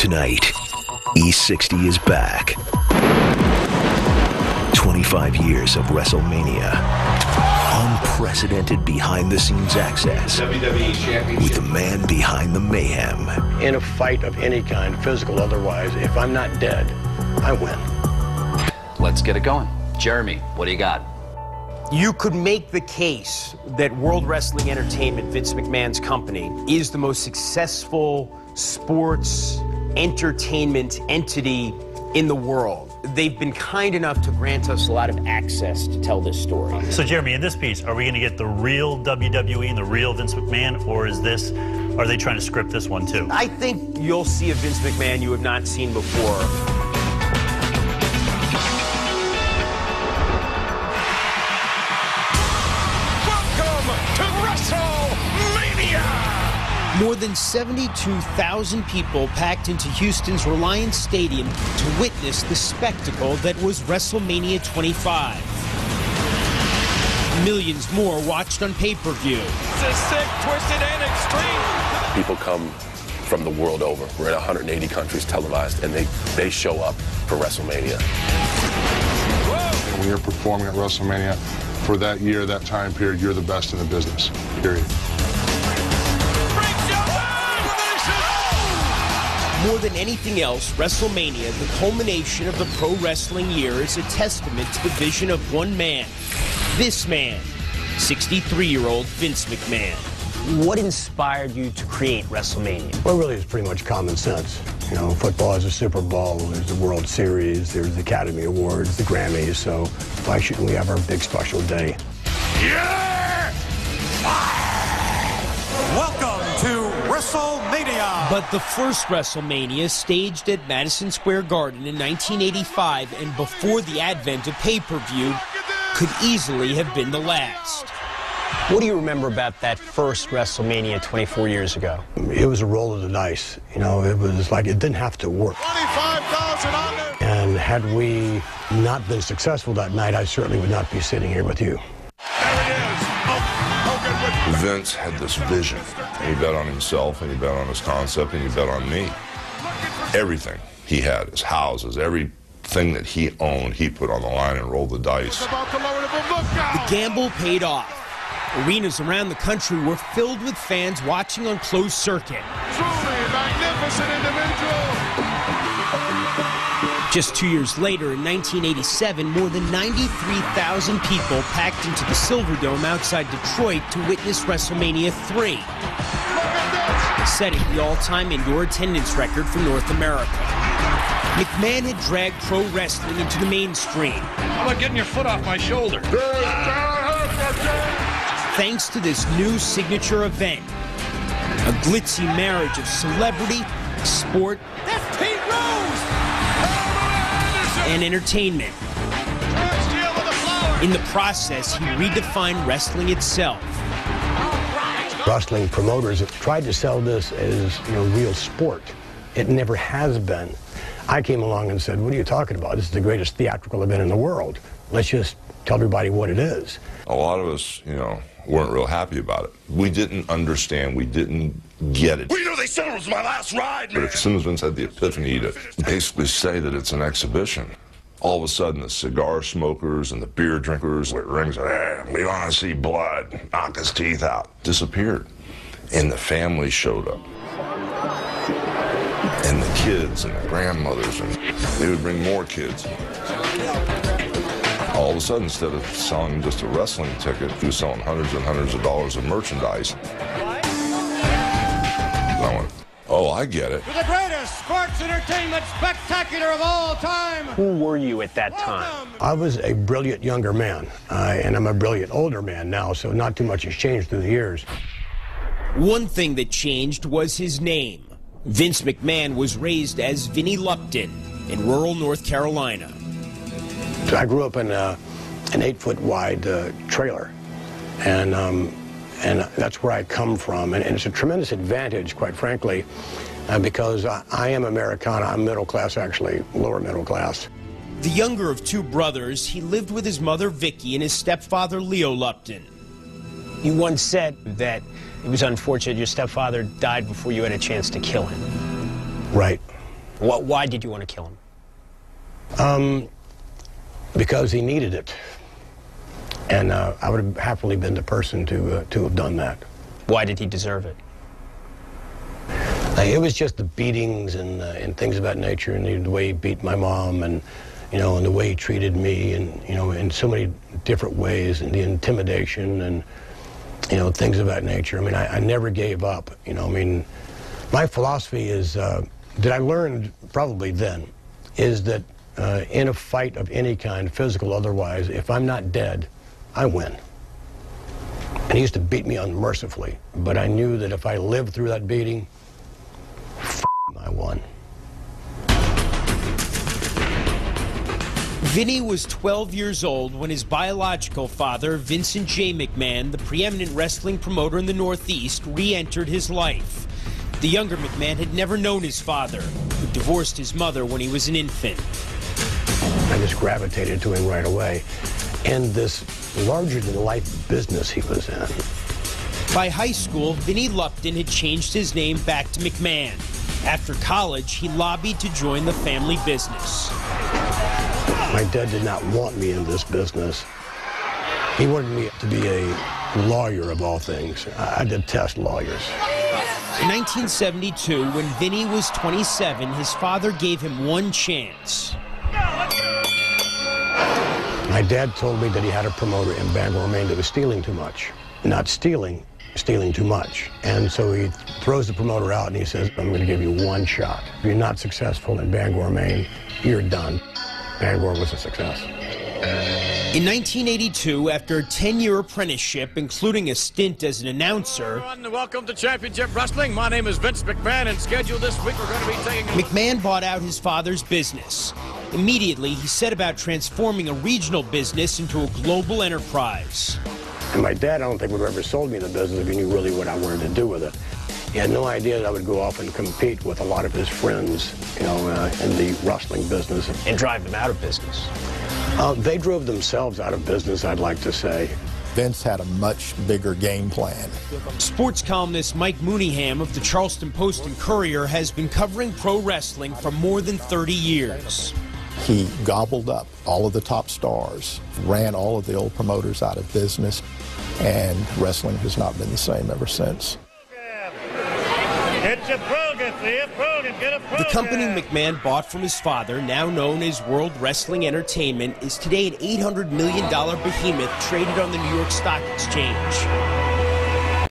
Tonight, E60 is back. 25 years of WrestleMania. Unprecedented behind the scenes access. WWE Championship. With the man behind the mayhem. In a fight of any kind, physical, otherwise, if I'm not dead, I win. Let's get it going. Jeremy, what do you got? You could make the case that World Wrestling Entertainment, Vince McMahon's company, is the most successful sports entertainment entity in the world. They've been kind enough to grant us a lot of access to tell this story. So, Jeremy, in this piece, are we going to get the real WWE and the real Vince McMahon, or is this, are they trying to script this one too? I think you'll see a Vince McMahon you have not seen before. More than 72,000 people packed into Houston's Reliant Stadium to witness the spectacle that was WrestleMania 25. Millions more watched on pay-per-view. It's sick, twisted, and extreme. People come from the world over. We're in 180 countries televised, and they, they show up for WrestleMania. When you're performing at WrestleMania for that year, that time period, you're the best in the business, period. More than anything else, WrestleMania, the culmination of the pro wrestling year, is a testament to the vision of one man. This man, 63 year old Vince McMahon. What inspired you to create WrestleMania? Well, really, it's pretty much common sense. You know, football is a Super Bowl, there's the World Series, there's the Academy Awards, the Grammys, so why shouldn't we have our big special day? Yeah! Welcome to WrestleMania. But the first WrestleMania, staged at Madison Square Garden in 1985 and before the advent of pay per view, could easily have been the last. What do you remember about that first WrestleMania 24 years ago? It was a roll of the dice. You know, it was like it didn't have to work. 25,000 on there. And had we not been successful that night, I certainly would not be sitting here with you. Vince had this vision. He bet on himself, and he bet on his concept, and he bet on me. Everything he had, his houses, everything that he owned, he put on the line and rolled the dice. about to lower the boom. Look The out. gamble paid off. Arenas around the country were filled with fans watching on closed circuit. Truly magnificent individual. Just two years later, in 1987, more than 93,000 people packed into the Silverdome outside Detroit to witness WrestleMania 3, setting the all-time indoor attendance record for North America. McMahon had dragged pro wrestling into the mainstream. How about getting your foot off my shoulder? thanks to this new signature event. A glitzy marriage of celebrity, sport, That's Pete Rose. And entertainment. In the process, he redefined wrestling itself. Wrestling promoters have tried to sell this as, you know, real sport. It never has been. I came along and said, what are you talking about? This is the greatest theatrical event in the world. Let's just tell everybody what it is. A lot of us, you know, weren't real happy about it. We didn't understand. We didn't get it. We know, they said it was my last ride, But as soon as Vince had the epiphany to basically say that it's an exhibition, all of a sudden the cigar smokers and the beer drinkers with rings of, hey, we want to see blood, knock his teeth out, disappeared. And the family showed up. And the kids and the grandmothers, and they would bring more kids. All of a sudden, instead of selling just a wrestling ticket, he was selling hundreds and hundreds of dollars of merchandise. And I went, oh, I get it. The greatest sports entertainment spectacular of all time. Who were you at that time? I was a brilliant younger man, uh, and I'm a brilliant older man now, so not too much has changed through the years. One thing that changed was his name. Vince McMahon was raised as Vinnie Lupton in rural North Carolina. So I grew up in a, an eight foot wide uh, trailer, and um, and that's where I come from, and, and it's a tremendous advantage, quite frankly, uh, because I, I am Americana. I'm middle class, actually, lower middle class. The younger of two brothers, he lived with his mother Vicky and his stepfather Leo Lupton. You once said that it was unfortunate your stepfather died before you had a chance to kill him. Right. What, why did you want to kill him? Um, because he needed it. And uh, I would have happily been the person to, uh, to have done that. Why did he deserve it? Uh, it was just the beatings and, uh, and things of that nature, and the, the way he beat my mom, and you know, and the way he treated me, and you know, in so many different ways, and the intimidation, and you know, things of that nature. I mean, I, I never gave up. You know, I mean, my philosophy is uh, that I learned probably then is that uh, in a fight of any kind, physical otherwise, if I'm not dead, I win. And he used to beat me unmercifully, but I knew that if I lived through that beating, I won. Vinny was 12 years old when his biological father, Vincent J. McMahon, the preeminent wrestling promoter in the Northeast, re entered his life. The younger McMahon had never known his father, who divorced his mother when he was an infant. I just gravitated to him right away. And this larger than life business he was in. By high school, Vinny Lupton had changed his name back to McMahon. After college, he lobbied to join the family business. My dad did not want me in this business. He wanted me to be a lawyer of all things. I detest lawyers. In 1972, when Vinny was 27, his father gave him one chance. My dad told me that he had a promoter in Bangor, Maine that was stealing too much. Not stealing, stealing too much. And so he throws the promoter out and he says, I'm going to give you one shot. If you're not successful in Bangor, Maine, you're done. Bangor was a success. In 1982, after a 10 year apprenticeship, including a stint as an announcer, Everyone, welcome to Championship Wrestling. My name is Vince McMahon, and scheduled this week we're going to be taking McMahon bought out his father's business. Immediately, he set about transforming a regional business into a global enterprise. And my dad, I don't think would have ever sold me the business if he knew really what I wanted to do with it. He had no idea that I would go off and compete with a lot of his friends, you know, uh, in the wrestling business. And drive them out of business. Uh, they drove themselves out of business, I'd like to say. Vince had a much bigger game plan. Sports columnist Mike Mooneyham of the Charleston Post and Courier has been covering pro wrestling for more than 30 years. He gobbled up all of the top stars, ran all of the old promoters out of business, and wrestling has not been the same ever since. It's a program, see program, get a program. The company McMahon bought from his father, now known as World Wrestling Entertainment, is today an $800 million behemoth traded on the New York Stock Exchange.